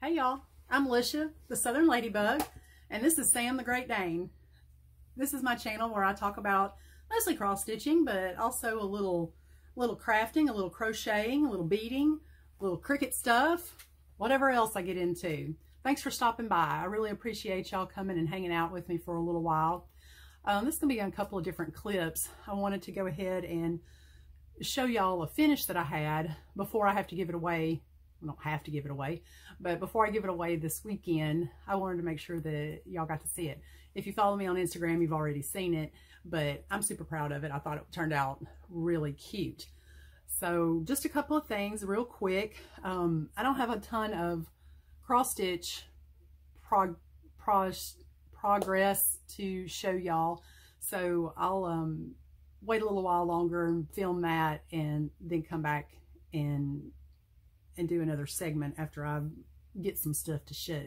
Hey y'all, I'm Lisha, the Southern Ladybug, and this is Sam the Great Dane. This is my channel where I talk about mostly cross stitching, but also a little, little crafting, a little crocheting, a little beading, a little Cricut stuff, whatever else I get into. Thanks for stopping by. I really appreciate y'all coming and hanging out with me for a little while. Um, this is going to be a couple of different clips. I wanted to go ahead and show y'all a finish that I had before I have to give it away I don't have to give it away, but before I give it away this weekend, I wanted to make sure that y'all got to see it. If you follow me on Instagram, you've already seen it, but I'm super proud of it. I thought it turned out really cute. So just a couple of things real quick. Um, I don't have a ton of cross stitch prog prog progress to show y'all. So I'll um, wait a little while longer and film that and then come back and and do another segment after I get some stuff to show.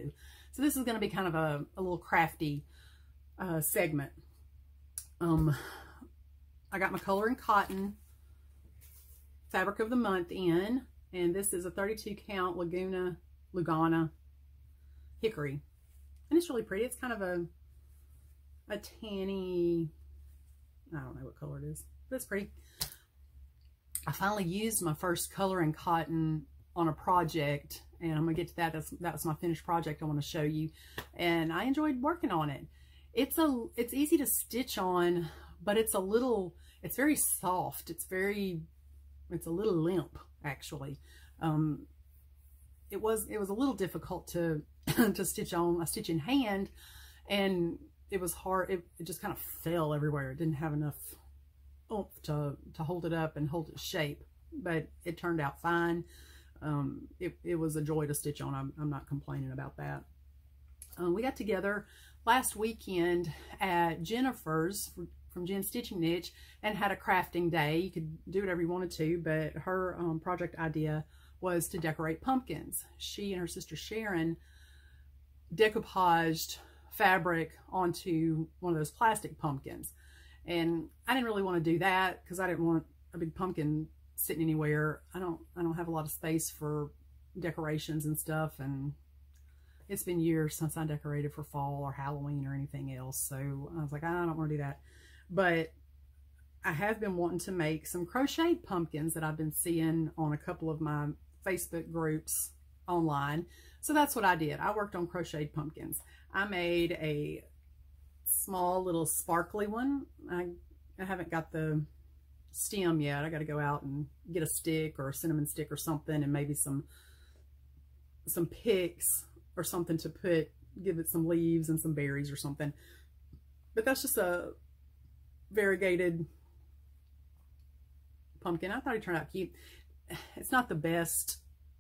So this is going to be kind of a, a little crafty uh, segment. Um, I got my color and cotton fabric of the month in, and this is a 32 count Laguna Lugana hickory. And it's really pretty. It's kind of a a tanny, I don't know what color it is, but it's pretty. I finally used my first color and cotton on a project and I'm gonna get to that. That's that was my finished project I want to show you, and I enjoyed working on it. It's a it's easy to stitch on, but it's a little it's very soft. It's very it's a little limp actually. Um, it was it was a little difficult to to stitch on a stitch in hand, and it was hard. It, it just kind of fell everywhere. It didn't have enough oomph to to hold it up and hold its shape, but it turned out fine um, it, it was a joy to stitch on. I'm, I'm not complaining about that. Um, we got together last weekend at Jennifer's from Jen Stitching Niche and had a crafting day. You could do whatever you wanted to, but her um, project idea was to decorate pumpkins. She and her sister Sharon decoupaged fabric onto one of those plastic pumpkins. And I didn't really want to do that because I didn't want a big pumpkin sitting anywhere. I don't I don't have a lot of space for decorations and stuff and it's been years since I decorated for fall or Halloween or anything else. So I was like, ah, I don't want to do that. But I have been wanting to make some crocheted pumpkins that I've been seeing on a couple of my Facebook groups online. So that's what I did. I worked on crocheted pumpkins. I made a small little sparkly one. I, I haven't got the stem yet. I got to go out and get a stick or a cinnamon stick or something and maybe some some picks or something to put, give it some leaves and some berries or something. But that's just a variegated pumpkin. I thought it turned out cute. It's not the best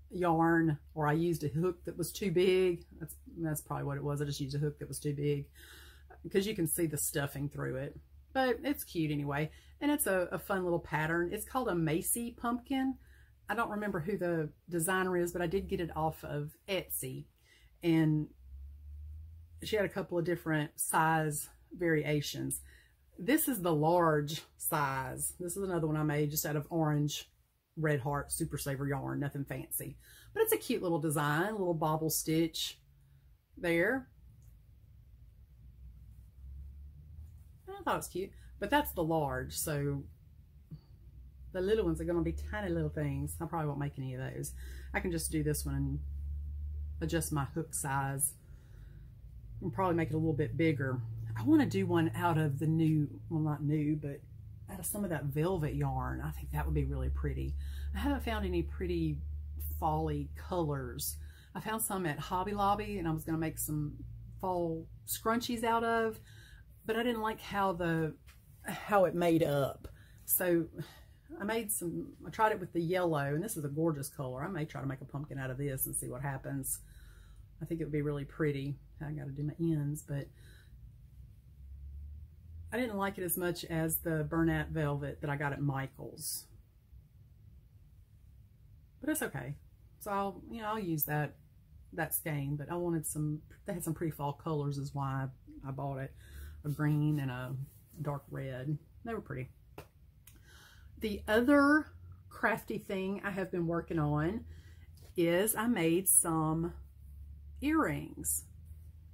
yarn or I used a hook that was too big. That's, that's probably what it was. I just used a hook that was too big because you can see the stuffing through it. But it's cute anyway. And it's a, a fun little pattern. It's called a Macy pumpkin. I don't remember who the designer is, but I did get it off of Etsy. And she had a couple of different size variations. This is the large size. This is another one I made just out of orange Red Heart Super Saver yarn. Nothing fancy. But it's a cute little design, little bobble stitch there. I thought it was cute. But that's the large, so the little ones are going to be tiny little things. I probably won't make any of those. I can just do this one and adjust my hook size and probably make it a little bit bigger. I want to do one out of the new, well not new, but out of some of that velvet yarn. I think that would be really pretty. I haven't found any pretty fally colors. I found some at Hobby Lobby and I was going to make some fall scrunchies out of, but I didn't like how the how it made up. So I made some, I tried it with the yellow, and this is a gorgeous color. I may try to make a pumpkin out of this and see what happens. I think it would be really pretty. I got to do my ends, but I didn't like it as much as the Bernat Velvet that I got at Michael's. But it's okay. So I'll, you know, I'll use that, that skein, but I wanted some, they had some pretty fall colors is why I bought it. A green and a dark red. They were pretty. The other crafty thing I have been working on is I made some earrings.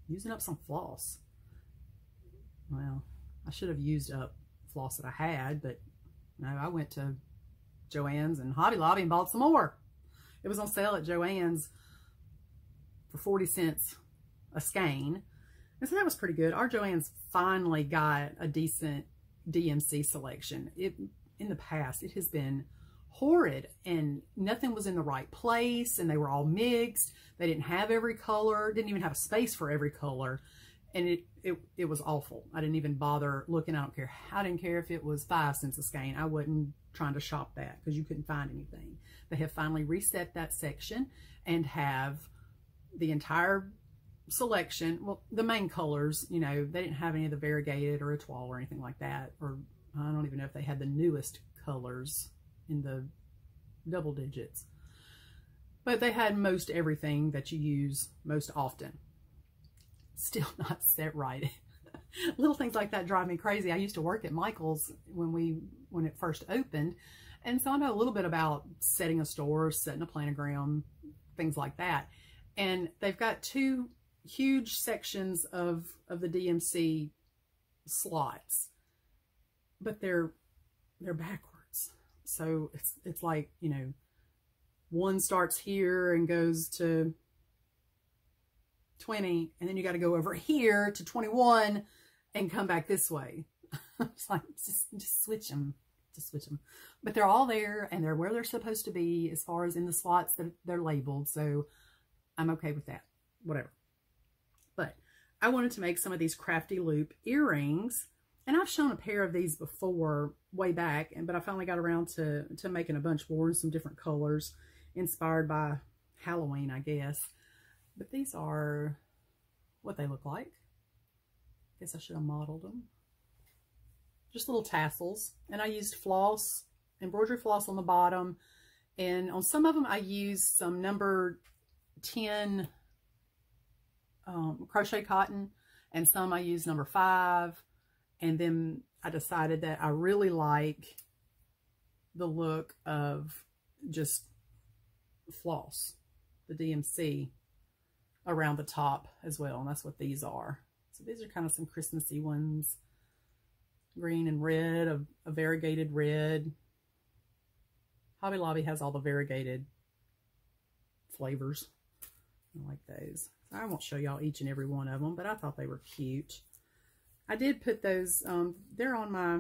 Using up some floss. Well, I should have used up floss that I had, but no, I went to Joann's and Hobby Lobby and bought some more. It was on sale at Joann's for 40 cents a skein. And so that was pretty good. Our Joann's finally got a decent DMC selection. It In the past, it has been horrid and nothing was in the right place and they were all mixed. They didn't have every color, didn't even have a space for every color. And it, it, it was awful. I didn't even bother looking. I don't care. I didn't care if it was five cents a skein. I wasn't trying to shop that because you couldn't find anything. They have finally reset that section and have the entire selection, well, the main colors, you know, they didn't have any of the variegated or etoile or anything like that. Or I don't even know if they had the newest colors in the double digits. But they had most everything that you use most often. Still not set right. Little things like that drive me crazy. I used to work at Michael's when we when it first opened. And so I know a little bit about setting a store, setting a planogram, things like that. And they've got two huge sections of, of the DMC slots, but they're, they're backwards. So it's, it's like, you know, one starts here and goes to 20, and then you got to go over here to 21 and come back this way. it's like, just, just switch them, just switch them. But they're all there and they're where they're supposed to be as far as in the slots that they're labeled. So I'm okay with that, whatever. But I wanted to make some of these crafty loop earrings. And I've shown a pair of these before way back, and but I finally got around to, to making a bunch more in some different colors, inspired by Halloween, I guess. But these are what they look like. I Guess I should have modeled them. Just little tassels. And I used floss, embroidery floss on the bottom. And on some of them, I used some number 10 um, crochet cotton and some I use number five. And then I decided that I really like the look of just floss, the DMC around the top as well. And that's what these are. So these are kind of some Christmassy ones. Green and red, a, a variegated red. Hobby Lobby has all the variegated flavors. I like those. I won't show y'all each and every one of them, but I thought they were cute. I did put those, um, they're on my,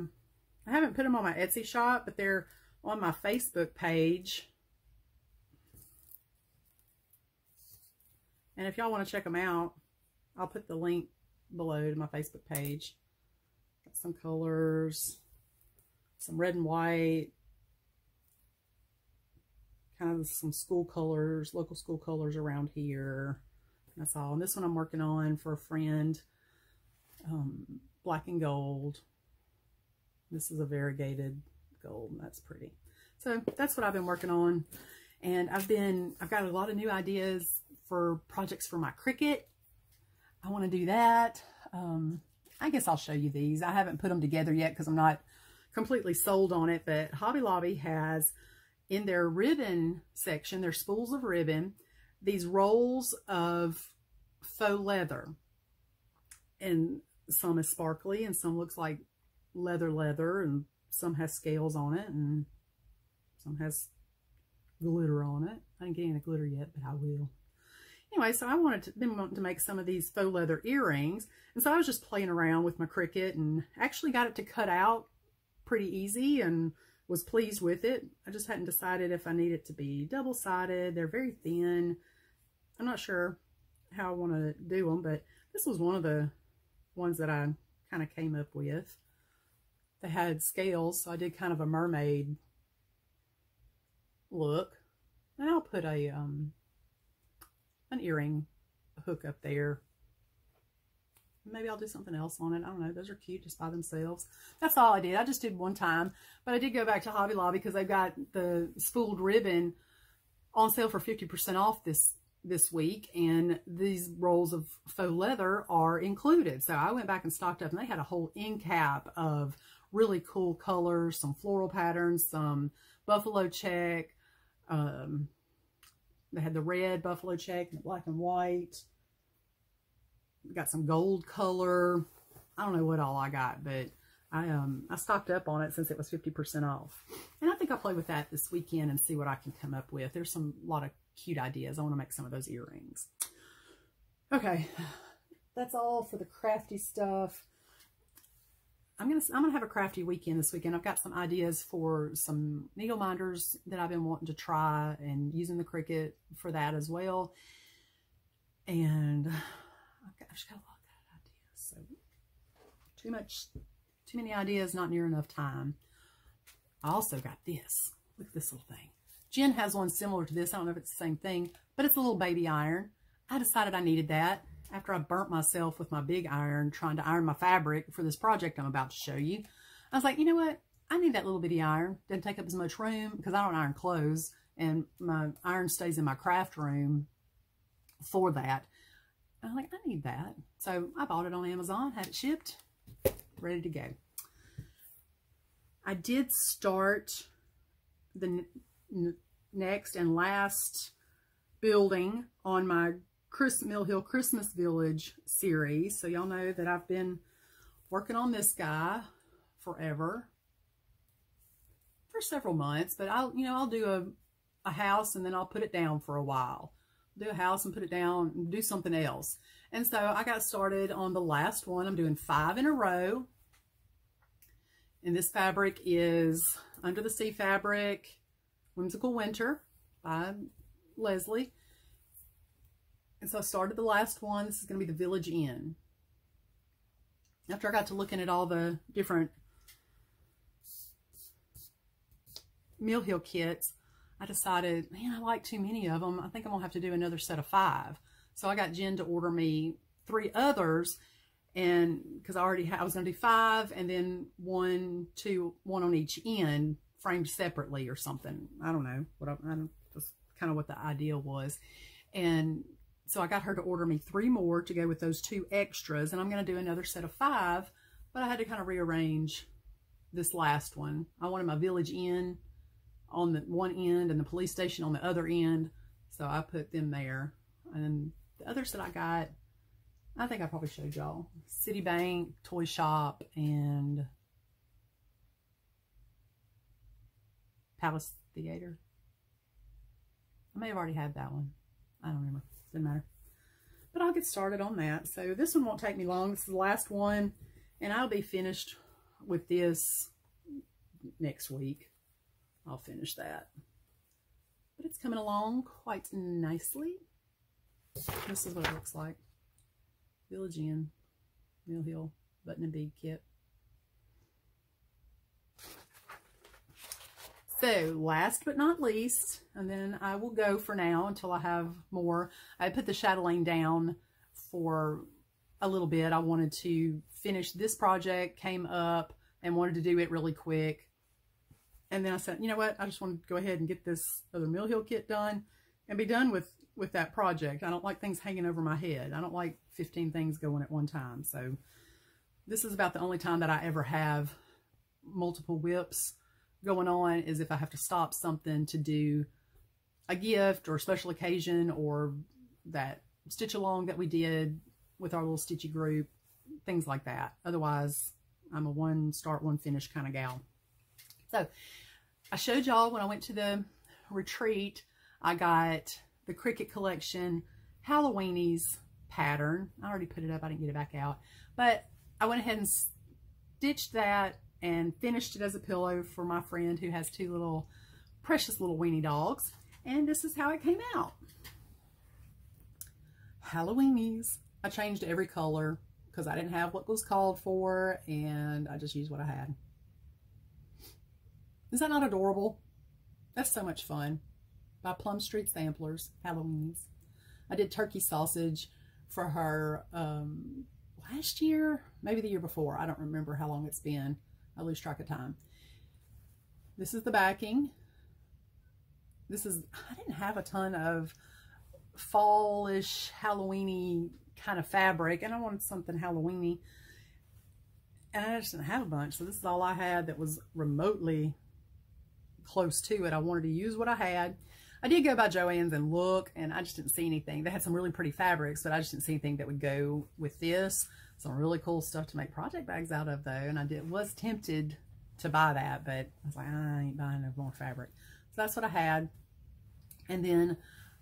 I haven't put them on my Etsy shop, but they're on my Facebook page. And if y'all want to check them out, I'll put the link below to my Facebook page. Got some colors, some red and white, kind of some school colors, local school colors around here. That's all. And this one I'm working on for a friend. Um, black and gold. This is a variegated gold. That's pretty. So that's what I've been working on. And I've been, I've got a lot of new ideas for projects for my Cricut. I want to do that. Um, I guess I'll show you these. I haven't put them together yet because I'm not completely sold on it, but Hobby Lobby has in their ribbon section, their spools of ribbon, these rolls of faux leather. And some is sparkly and some looks like leather leather and some has scales on it and some has glitter on it. I didn't get any glitter yet, but I will. Anyway, so I wanted to, been wanting to make some of these faux leather earrings. And so I was just playing around with my Cricut and actually got it to cut out pretty easy and was pleased with it. I just hadn't decided if I need it to be double-sided. They're very thin. I'm not sure how I want to do them, but this was one of the ones that I kind of came up with. They had scales, so I did kind of a mermaid look. And I'll put a um, an earring hook up there Maybe I'll do something else on it. I don't know. Those are cute just by themselves. That's all I did. I just did one time. But I did go back to Hobby Lobby because they've got the spooled ribbon on sale for 50% off this this week. And these rolls of faux leather are included. So I went back and stocked up and they had a whole end cap of really cool colors, some floral patterns, some buffalo check. Um, they had the red buffalo check, the black and white got some gold color. I don't know what all I got, but I um I stocked up on it since it was 50% off. And I think I'll play with that this weekend and see what I can come up with. There's some lot of cute ideas. I want to make some of those earrings. Okay, that's all for the crafty stuff. I'm gonna I'm gonna have a crafty weekend this weekend. I've got some ideas for some needle minders that I've been wanting to try and using the Cricut for that as well. And Got, got a lot of ideas. So too much, too many ideas, not near enough time. I also got this. Look at this little thing. Jen has one similar to this. I don't know if it's the same thing, but it's a little baby iron. I decided I needed that after I burnt myself with my big iron trying to iron my fabric for this project I'm about to show you. I was like, you know what? I need that little bitty iron. Doesn't take up as much room because I don't iron clothes and my iron stays in my craft room for that. I'm like, I need that. So I bought it on Amazon, had it shipped, ready to go. I did start the next and last building on my Chris Mill Hill Christmas Village series. So y'all know that I've been working on this guy forever for several months, but I'll, you know, I'll do a, a house and then I'll put it down for a while. Do a house and put it down and do something else. And so I got started on the last one. I'm doing five in a row. And this fabric is Under the Sea Fabric, Whimsical Winter by Leslie. And so I started the last one. This is going to be the Village Inn. After I got to looking at all the different Mill Hill kits, I decided, man, I like too many of them. I think I'm going to have to do another set of five. So I got Jen to order me three others and because I already had, I was going to do five and then one, two, one on each end framed separately or something. I don't know what I, I don't, that's kind of what the idea was. And so I got her to order me three more to go with those two extras. And I'm going to do another set of five. But I had to kind of rearrange this last one. I wanted my village inn on the one end and the police station on the other end. So I put them there. And the others that I got, I think I probably showed y'all. Citibank, Toy Shop, and Palace Theater. I may have already had that one. I don't remember. Doesn't matter. But I'll get started on that. So this one won't take me long. This is the last one. And I'll be finished with this next week. I'll finish that. But it's coming along quite nicely. This is what it looks like. Village Inn, Mill Hill, button and bead kit. So last but not least, and then I will go for now until I have more. I put the chatelaine down for a little bit. I wanted to finish this project, came up and wanted to do it really quick. And then I said, you know what? I just want to go ahead and get this other Mill Hill kit done and be done with, with that project. I don't like things hanging over my head. I don't like 15 things going at one time. So this is about the only time that I ever have multiple WIPs going on is if I have to stop something to do a gift or a special occasion or that stitch along that we did with our little stitchy group, things like that. Otherwise, I'm a one start, one finish kind of gal. So I showed y'all when I went to the retreat, I got the Cricut Collection Halloweenies pattern. I already put it up. I didn't get it back out. But I went ahead and stitched that and finished it as a pillow for my friend who has two little precious little weenie dogs. And this is how it came out. Halloweenies. I changed every color because I didn't have what was called for and I just used what I had. Is that not adorable? That's so much fun. By Plum Street Samplers, Halloweenies. I did turkey sausage for her um, last year, maybe the year before. I don't remember how long it's been. I lose track of time. This is the backing. This is, I didn't have a ton of fallish, Halloweeny kind of fabric, and I wanted something Halloweeny. And I just didn't have a bunch, so this is all I had that was remotely close to it. I wanted to use what I had. I did go by Joann's and look, and I just didn't see anything. They had some really pretty fabrics, but I just didn't see anything that would go with this. Some really cool stuff to make project bags out of, though, and I did was tempted to buy that, but I was like, I ain't buying no more fabric. So that's what I had. And then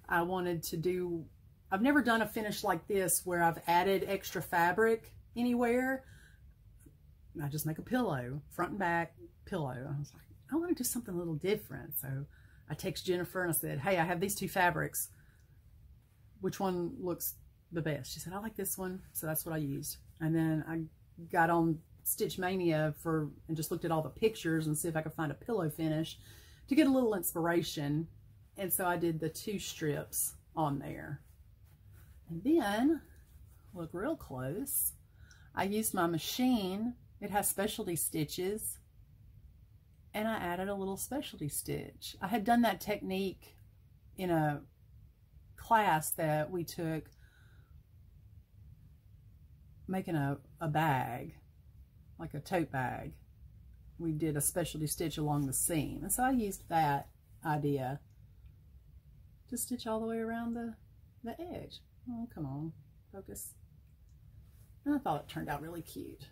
I wanted to do, I've never done a finish like this where I've added extra fabric anywhere. I just make a pillow, front and back pillow. I was like, I want to do something a little different. So I text Jennifer and I said, hey, I have these two fabrics. Which one looks the best? She said, I like this one. So that's what I used. And then I got on Stitch Mania for and just looked at all the pictures and see if I could find a pillow finish to get a little inspiration. And so I did the two strips on there. And then, look real close, I used my machine. It has specialty stitches and I added a little specialty stitch. I had done that technique in a class that we took making a, a bag, like a tote bag. We did a specialty stitch along the seam. And so I used that idea to stitch all the way around the, the edge. Oh, come on, focus. And I thought it turned out really cute.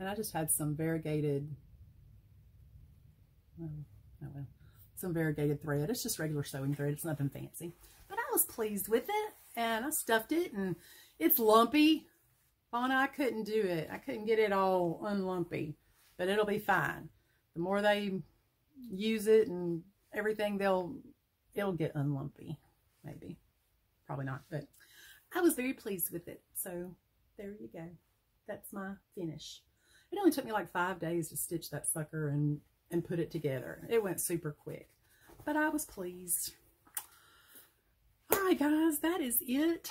And I just had some variegated oh well, some variegated thread. It's just regular sewing thread. It's nothing fancy. But I was pleased with it, and I stuffed it, and it's lumpy. Fauna, I couldn't do it. I couldn't get it all unlumpy, but it'll be fine. The more they use it and everything, they'll it'll get unlumpy, maybe. Probably not, but I was very pleased with it. So there you go. That's my finish. It only took me like five days to stitch that sucker and and put it together. It went super quick, but I was pleased. All right, guys, that is it.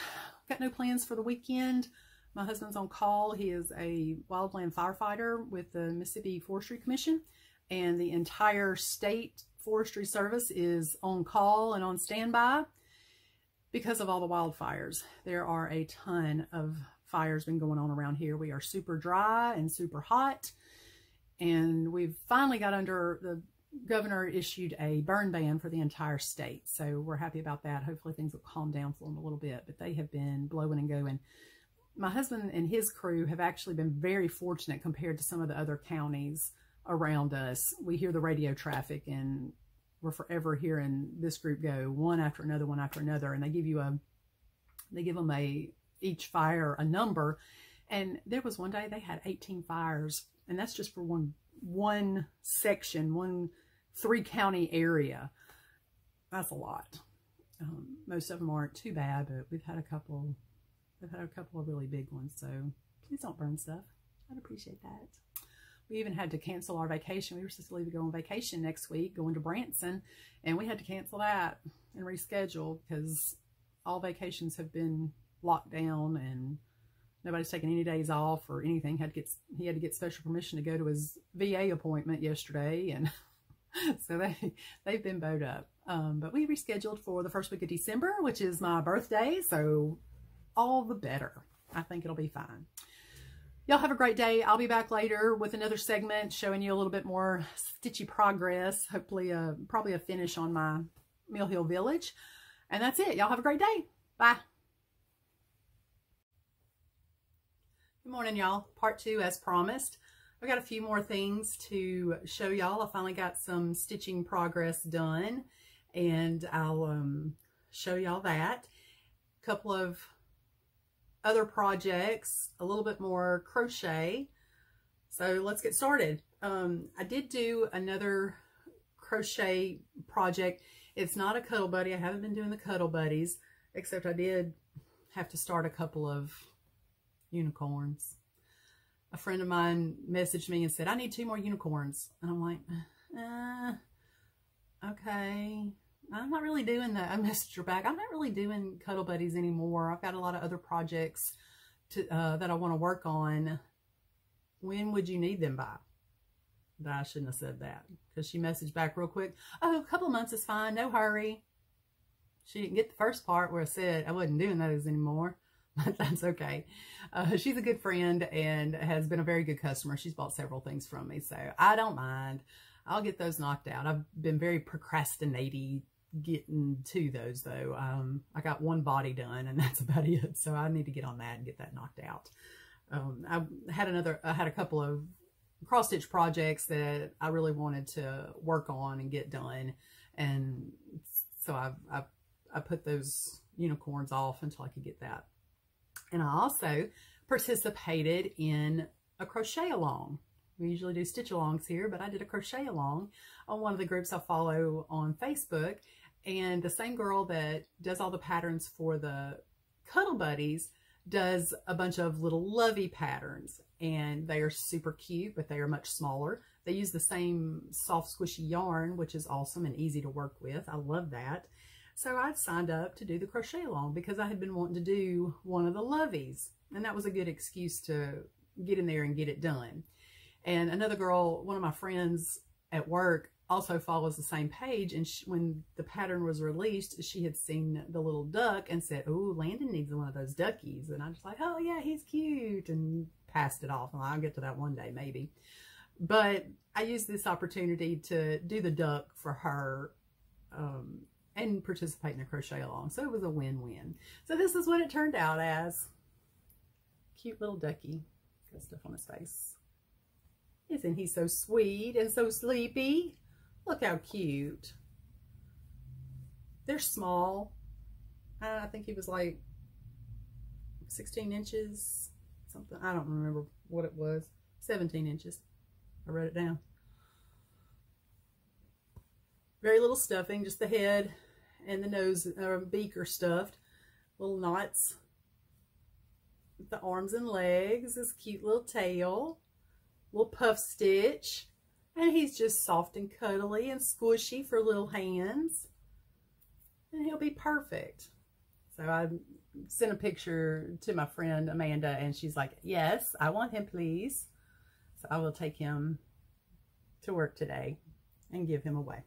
Got no plans for the weekend. My husband's on call. He is a wildland firefighter with the Mississippi Forestry Commission, and the entire state forestry service is on call and on standby because of all the wildfires. There are a ton of fires been going on around here. We are super dry and super hot and we've finally got under the governor issued a burn ban for the entire state. So we're happy about that. Hopefully things will calm down for them a little bit, but they have been blowing and going. My husband and his crew have actually been very fortunate compared to some of the other counties around us. We hear the radio traffic and we're forever hearing this group go one after another, one after another. And they give you a, they give them a, each fire a number. And there was one day they had 18 fires and that's just for one one section, one three county area. That's a lot. Um, most of them aren't too bad, but we've had a couple. We've had a couple of really big ones, so please don't burn stuff. I'd appreciate that. We even had to cancel our vacation. We were supposed to leave to go on vacation next week, going to Branson, and we had to cancel that and reschedule because all vacations have been locked down and nobody's taking any days off or anything. Had get he had to get special permission to go to his VA appointment yesterday, and so they they've been bowed up. Um, but we rescheduled for the first week of December, which is my birthday, so all the better. I think it'll be fine. Y'all have a great day. I'll be back later with another segment showing you a little bit more stitchy progress. Hopefully, a, probably a finish on my Mill Hill Village. And that's it. Y'all have a great day. Bye. Good morning, y'all. Part two, as promised. I've got a few more things to show y'all. I finally got some stitching progress done, and I'll um, show y'all that. A couple of other projects, a little bit more crochet. So let's get started. Um, I did do another crochet project. It's not a Cuddle Buddy. I haven't been doing the Cuddle Buddies, except I did have to start a couple of unicorns. A friend of mine messaged me and said, I need two more unicorns. And I'm like, uh, okay. I'm not really doing that. I messaged her back. I'm not really doing Cuddle Buddies anymore. I've got a lot of other projects to, uh, that I want to work on. When would you need them by? I shouldn't have said that because she messaged back real quick. Oh, a couple months is fine. No hurry. She didn't get the first part where I said I wasn't doing those anymore. But that's okay. Uh, she's a good friend and has been a very good customer. She's bought several things from me, so I don't mind. I'll get those knocked out. I've been very procrastinating getting to those though. Um, I got one body done and that's about it. So I need to get on that and get that knocked out. Um, I had another, I had a couple of cross stitch projects that I really wanted to work on and get done. And so I, I, I put those unicorns off until I could get that. And I also participated in a crochet along. We usually do stitch alongs here, but I did a crochet along on one of the groups I follow on Facebook. And the same girl that does all the patterns for the Cuddle Buddies does a bunch of little lovey patterns. And they are super cute, but they are much smaller. They use the same soft squishy yarn, which is awesome and easy to work with. I love that. So I signed up to do the crochet along because I had been wanting to do one of the loveys. And that was a good excuse to get in there and get it done. And another girl, one of my friends at work, also follows the same page. And she, when the pattern was released, she had seen the little duck and said, oh, Landon needs one of those duckies. And I was like, oh, yeah, he's cute. And passed it off. Well, I'll get to that one day, maybe. But I used this opportunity to do the duck for her um, and participate in a crochet along. So it was a win-win. So this is what it turned out as. Cute little ducky. Got stuff on his face. Isn't he so sweet and so sleepy? Look how cute. They're small. Uh, I think he was like 16 inches, something. I don't remember what it was. 17 inches. I wrote it down. Very little stuffing, just the head and the nose or beak are stuffed. Little knots. The arms and legs, this cute little tail. Little puff stitch. And he's just soft and cuddly and squishy for little hands. And he'll be perfect. So I sent a picture to my friend Amanda and she's like, yes, I want him, please. So I will take him to work today and give him away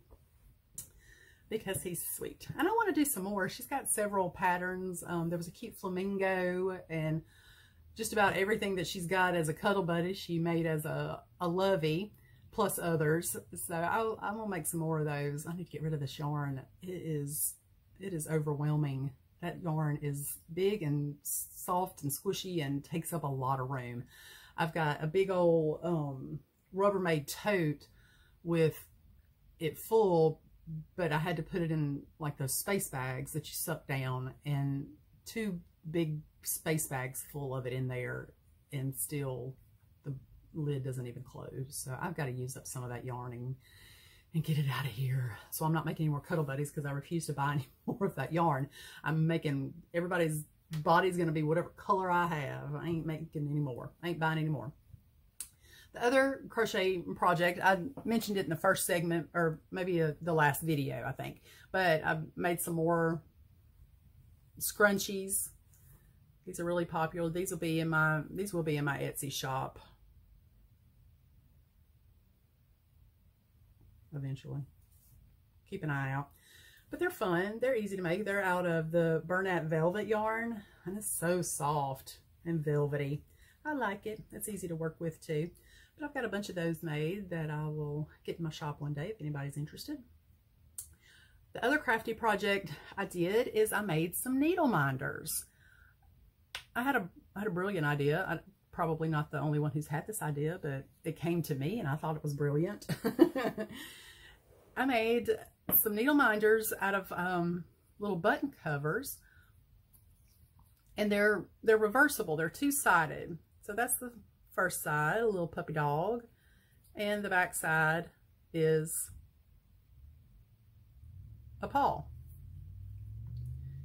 because he's sweet. And I want to do some more. She's got several patterns. Um, there was a cute flamingo and just about everything that she's got as a cuddle buddy she made as a, a lovey plus others. So I'll, going to make some more of those. I need to get rid of this yarn. It is, it is overwhelming. That yarn is big and soft and squishy and takes up a lot of room. I've got a big old um, Rubbermaid tote with it full but I had to put it in like those space bags that you suck down and two big space bags full of it in there and still the lid doesn't even close. So I've got to use up some of that yarning and get it out of here. So I'm not making any more Cuddle Buddies because I refuse to buy any more of that yarn. I'm making, everybody's body's going to be whatever color I have. I ain't making any more. I ain't buying any more. The other crochet project, I mentioned it in the first segment, or maybe a, the last video, I think. But I've made some more scrunchies. These are really popular. These will be in my these will be in my Etsy shop eventually. Keep an eye out. But they're fun. They're easy to make. They're out of the Bernat Velvet yarn. And it's so soft and velvety. I like it. It's easy to work with too. But I've got a bunch of those made that I will get in my shop one day if anybody's interested. The other crafty project I did is I made some needle minders. I had a, I had a brilliant idea. I, probably not the only one who's had this idea, but it came to me and I thought it was brilliant. I made some needle minders out of um, little button covers and they're they're reversible. They're two-sided. So that's the first side, a little puppy dog, and the back side is a paw.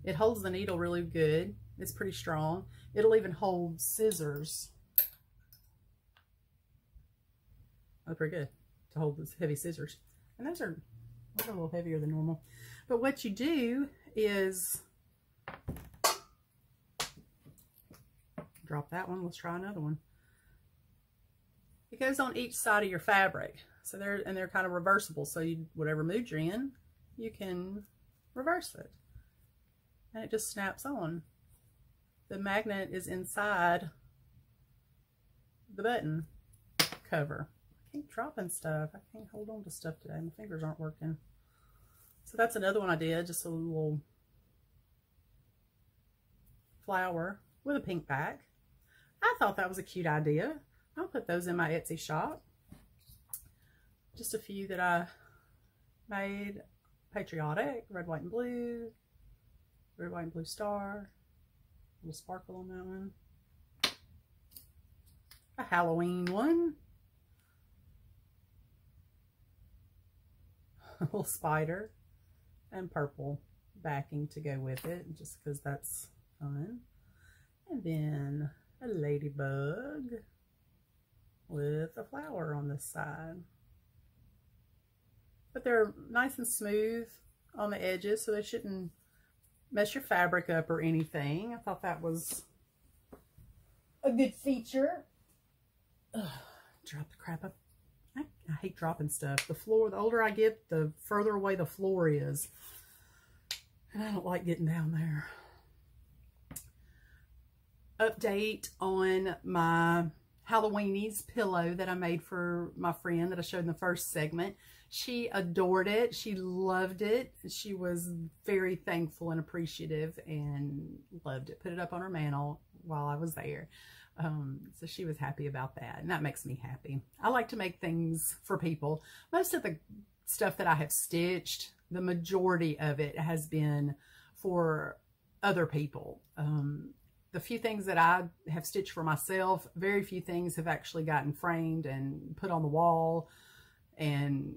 It holds the needle really good. It's pretty strong. It'll even hold scissors. Oh, pretty good to hold those heavy scissors. And those are, those are a little heavier than normal. But what you do is drop that one. Let's try another one. It goes on each side of your fabric. So they're, and they're kind of reversible. So you, whatever mood you're in, you can reverse it. And it just snaps on. The magnet is inside the button cover. I keep dropping stuff. I can't hold on to stuff today. My fingers aren't working. So that's another one I did, just a little flower with a pink back. I thought that was a cute idea. I'll put those in my Etsy shop. Just a few that I made. Patriotic, red, white, and blue. Red, white, and blue star. A little sparkle on that one. A Halloween one. A little spider. And purple backing to go with it, just because that's fun. And then a ladybug with a flower on this side. But they're nice and smooth on the edges, so they shouldn't mess your fabric up or anything. I thought that was a good feature. Ugh, drop the crap up. I, I hate dropping stuff. The floor, the older I get, the further away the floor is. And I don't like getting down there. Update on my Halloweenies pillow that I made for my friend that I showed in the first segment. She adored it. She loved it. She was very thankful and appreciative and loved it. Put it up on her mantle while I was there. Um, so she was happy about that. And that makes me happy. I like to make things for people. Most of the stuff that I have stitched, the majority of it has been for other people. Um, the few things that I have stitched for myself, very few things have actually gotten framed and put on the wall. And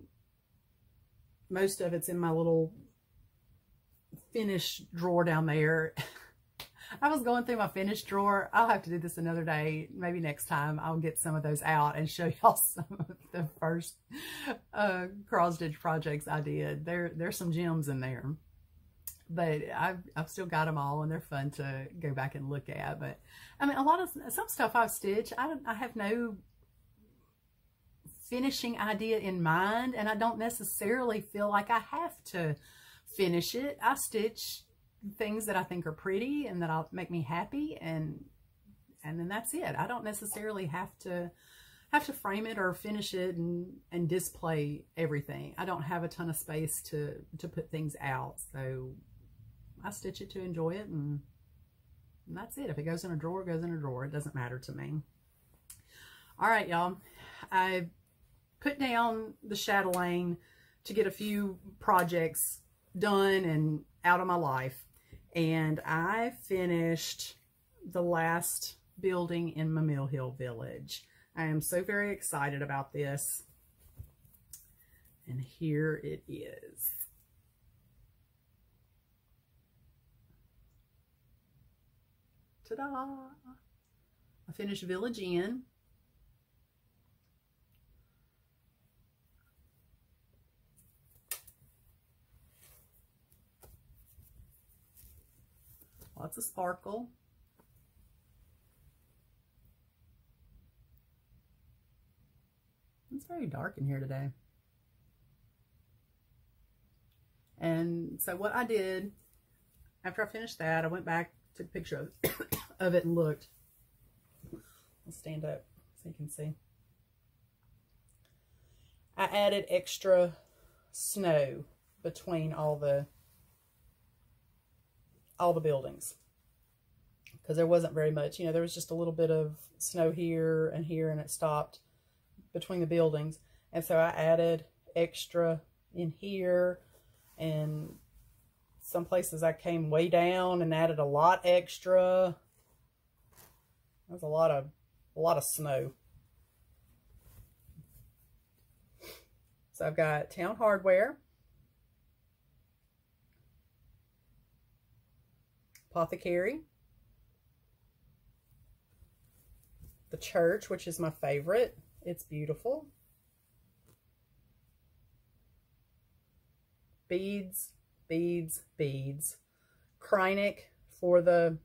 most of it's in my little finish drawer down there. I was going through my finish drawer. I'll have to do this another day. Maybe next time I'll get some of those out and show y'all some of the first uh, cross stitch projects I did. There, there's some gems in there. But I've, I've still got them all and they're fun to go back and look at. But I mean, a lot of some stuff I've stitched, I, I have no finishing idea in mind and I don't necessarily feel like I have to finish it. I stitch things that I think are pretty and that'll make me happy and and then that's it. I don't necessarily have to have to frame it or finish it and, and display everything. I don't have a ton of space to, to put things out. So I stitch it to enjoy it and, and that's it. If it goes in a drawer, goes in a drawer. It doesn't matter to me. All right, y'all. I put down the chatelaine to get a few projects done and out of my life. And I finished the last building in my Mill Hill Village. I am so very excited about this. And here it is. Ta-da! Ah. I finished Village Inn. Lots of sparkle. It's very dark in here today. And so what I did, after I finished that, I went back, took a picture of, of it looked. I'll stand up so you can see. I added extra snow between all the all the buildings because there wasn't very much. You know, there was just a little bit of snow here and here and it stopped between the buildings. And so I added extra in here and some places I came way down and added a lot extra. There's a lot of a lot of snow. So I've got Town Hardware, Apothecary, the church, which is my favorite. It's beautiful. Beads, beads, beads. Kreinik for the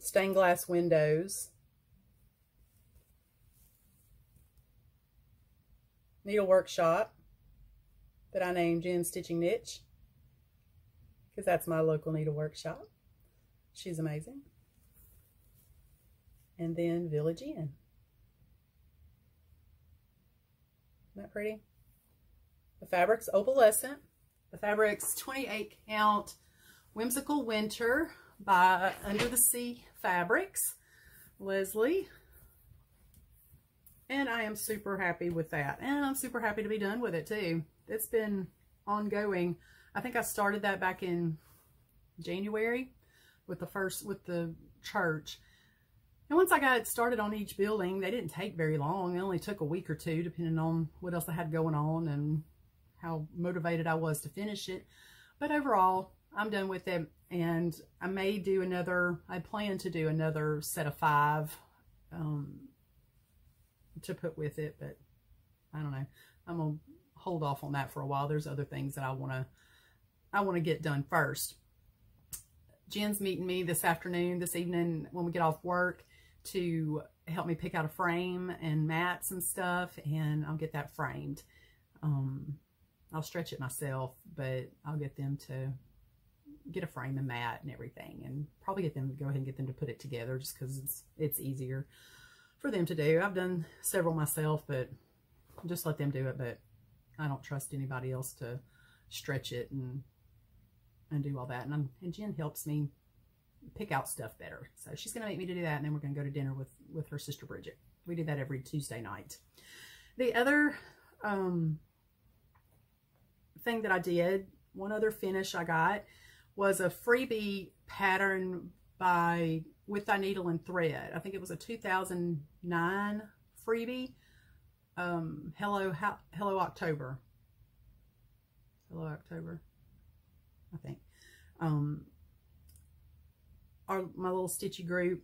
stained glass windows. Needle Workshop that I named Jen Stitching Niche because that's my local needle workshop. She's amazing. And then Village Inn. that pretty? The fabric's opalescent. The fabric's 28 count Whimsical Winter by Under the Sea Fabrics. Leslie. And I am super happy with that. And I'm super happy to be done with it too. It's been ongoing. I think I started that back in January with the first, with the church. And once I got it started on each building, they didn't take very long. It only took a week or two, depending on what else I had going on and how motivated I was to finish it. But overall, I'm done with it. And I may do another, I plan to do another set of five um, to put with it. But I don't know. I'm going to hold off on that for a while. There's other things that I want to, I want to get done first. Jen's meeting me this afternoon, this evening when we get off work to help me pick out a frame and mats and stuff, and I'll get that framed. Um, I'll stretch it myself, but I'll get them to get a frame and mat and everything, and probably get them to go ahead and get them to put it together just because it's it's easier for them to do. I've done several myself, but just let them do it. But I don't trust anybody else to stretch it and and do all that. And, I'm, and Jen helps me pick out stuff better. So she's going to make me to do that. And then we're going to go to dinner with, with her sister Bridget. We do that every Tuesday night. The other um, thing that I did, one other finish I got was a freebie pattern by With Thy Needle and Thread. I think it was a 2009 freebie. Um, Hello, Hello October. Hello October, I think. Um, our my little stitchy group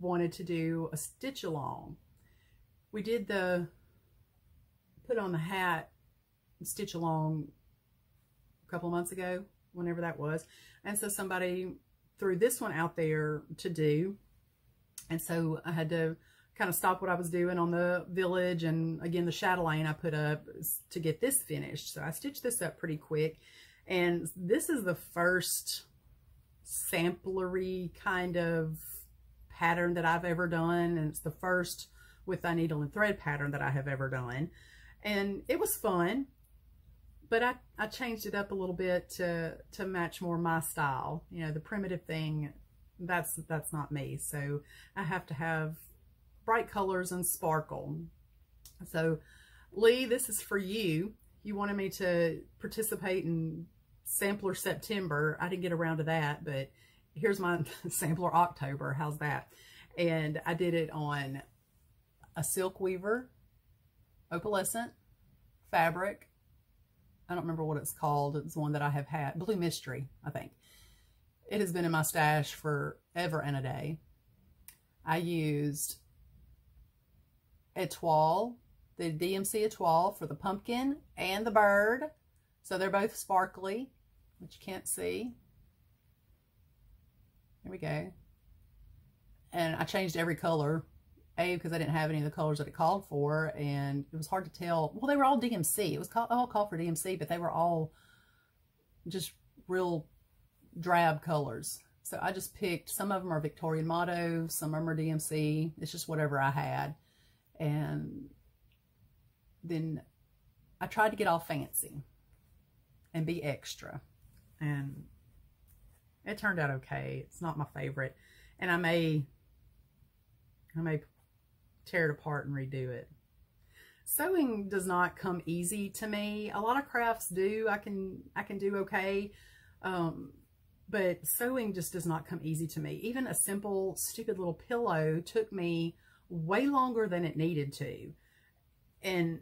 wanted to do a stitch along. We did the put on the hat stitch along a couple months ago, whenever that was. And so somebody threw this one out there to do. And so I had to kind of stop what I was doing on the village and again the chatelaine I put up to get this finished. So I stitched this up pretty quick. And this is the first samplery kind of pattern that I've ever done. And it's the first With Thy Needle and Thread pattern that I have ever done. And it was fun, but I, I changed it up a little bit to, to match more my style. You know, the primitive thing, that's, that's not me. So I have to have bright colors and sparkle. So Lee, this is for you. You wanted me to participate in sampler September. I didn't get around to that, but here's my sampler October. How's that? And I did it on a Silkweaver, opalescent fabric. I don't remember what it's called. It's one that I have had. Blue Mystery, I think. It has been in my stash forever and a day. I used Etoile, the DMC Etoile for the pumpkin and the bird. So they're both sparkly which you can't see. There we go. And I changed every color. A, because I didn't have any of the colors that it called for, and it was hard to tell. Well, they were all DMC. It was called, all called for DMC, but they were all just real drab colors. So I just picked, some of them are Victorian Motto, some of them are DMC. It's just whatever I had. And then I tried to get all fancy and be extra and it turned out okay. It's not my favorite, and I may, I may tear it apart and redo it. Sewing does not come easy to me. A lot of crafts do. I can, I can do okay. Um, but sewing just does not come easy to me. Even a simple, stupid little pillow took me way longer than it needed to. And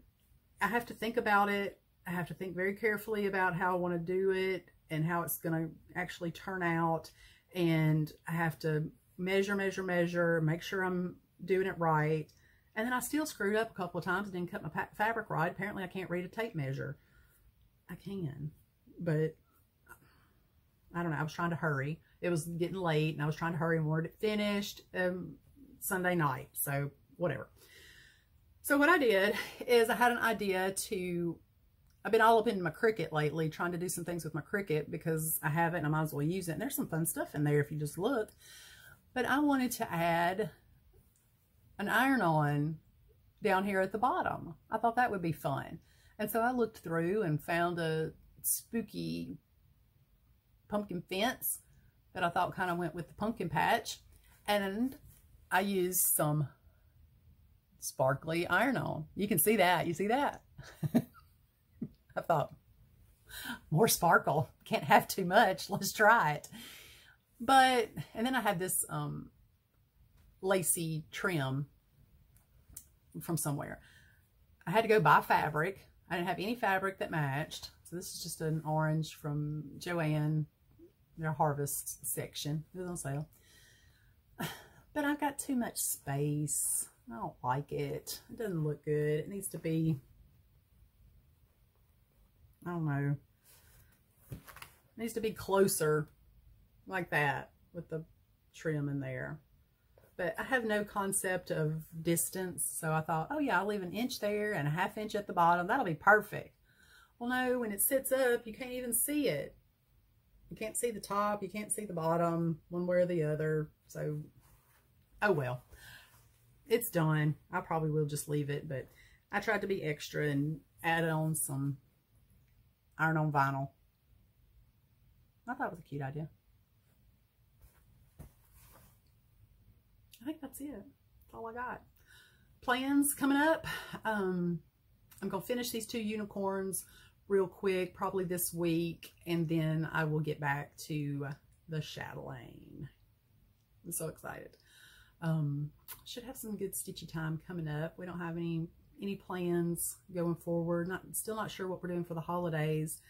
I have to think about it. I have to think very carefully about how I want to do it and how it's going to actually turn out. And I have to measure, measure, measure, make sure I'm doing it right. And then I still screwed up a couple of times and didn't cut my fabric right. Apparently I can't read a tape measure. I can, but I don't know. I was trying to hurry. It was getting late and I was trying to hurry and wanted it finished um, Sunday night. So whatever. So what I did is I had an idea to I've been all up in my Cricut lately, trying to do some things with my Cricut because I have it and I might as well use it. And there's some fun stuff in there if you just look. But I wanted to add an iron-on down here at the bottom. I thought that would be fun. And so I looked through and found a spooky pumpkin fence that I thought kind of went with the pumpkin patch. And I used some sparkly iron-on. You can see that. You see that? I thought, more sparkle. Can't have too much. Let's try it. But, and then I had this um, lacy trim from somewhere. I had to go buy fabric. I didn't have any fabric that matched. So this is just an orange from Joann, their harvest section. It was on sale. But I've got too much space. I don't like it. It doesn't look good. It needs to be, I don't know. It needs to be closer like that with the trim in there. But I have no concept of distance. So I thought, oh yeah, I'll leave an inch there and a half inch at the bottom. That'll be perfect. Well, no, when it sits up, you can't even see it. You can't see the top. You can't see the bottom one way or the other. So, oh well. It's done. I probably will just leave it, but I tried to be extra and add on some iron-on vinyl. I thought it was a cute idea. I think that's it. That's all I got. Plans coming up. Um, I'm going to finish these two unicorns real quick, probably this week, and then I will get back to the chatelaine. I'm so excited. Um, should have some good stitchy time coming up. We don't have any any plans going forward. Not Still not sure what we're doing for the holidays.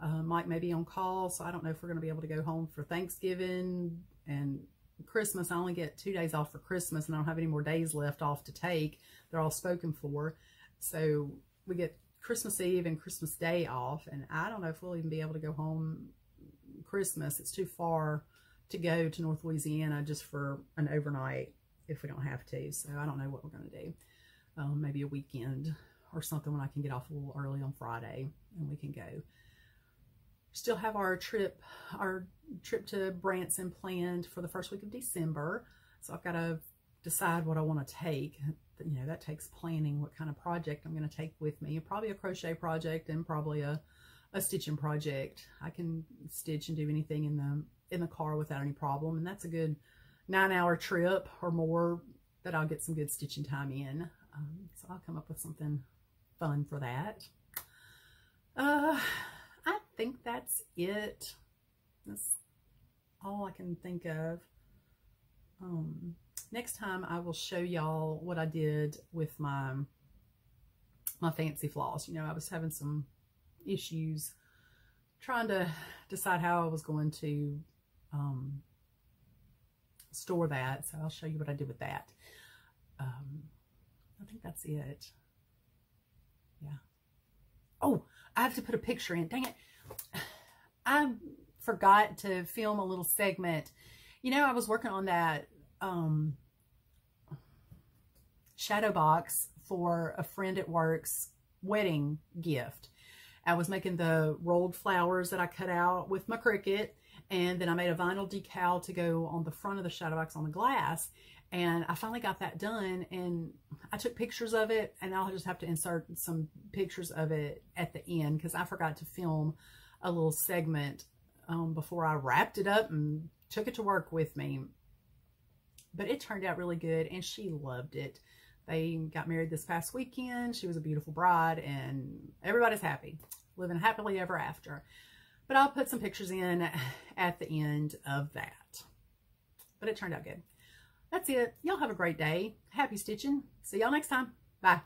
Uh, Mike may be on call, so I don't know if we're going to be able to go home for Thanksgiving and Christmas. I only get two days off for Christmas, and I don't have any more days left off to take. They're all spoken for. So we get Christmas Eve and Christmas Day off, and I don't know if we'll even be able to go home Christmas. It's too far to go to North Louisiana just for an overnight if we don't have to. So I don't know what we're going to do. Um, maybe a weekend or something when I can get off a little early on Friday and we can go. Still have our trip, our trip to Branson planned for the first week of December. So I've got to decide what I want to take. You know, that takes planning what kind of project I'm going to take with me. Probably a crochet project and probably a, a stitching project. I can stitch and do anything in the in the car without any problem. And that's a good nine hour trip or more that I'll get some good stitching time in. Um, so I'll come up with something fun for that. Uh, think that's it. That's all I can think of. Um, next time I will show y'all what I did with my my fancy floss. You know, I was having some issues trying to decide how I was going to um, store that. So I'll show you what I did with that. Um, I think that's it. Yeah. Oh, I have to put a picture in. Dang it. I forgot to film a little segment. You know, I was working on that um, shadow box for a friend at work's wedding gift. I was making the rolled flowers that I cut out with my Cricut and then I made a vinyl decal to go on the front of the shadow box on the glass. And I finally got that done and I took pictures of it and I'll just have to insert some pictures of it at the end because I forgot to film a little segment um, before I wrapped it up and took it to work with me. But it turned out really good and she loved it. They got married this past weekend. She was a beautiful bride and everybody's happy, living happily ever after. But I'll put some pictures in at the end of that. But it turned out good. That's it. Y'all have a great day. Happy stitching. See y'all next time. Bye.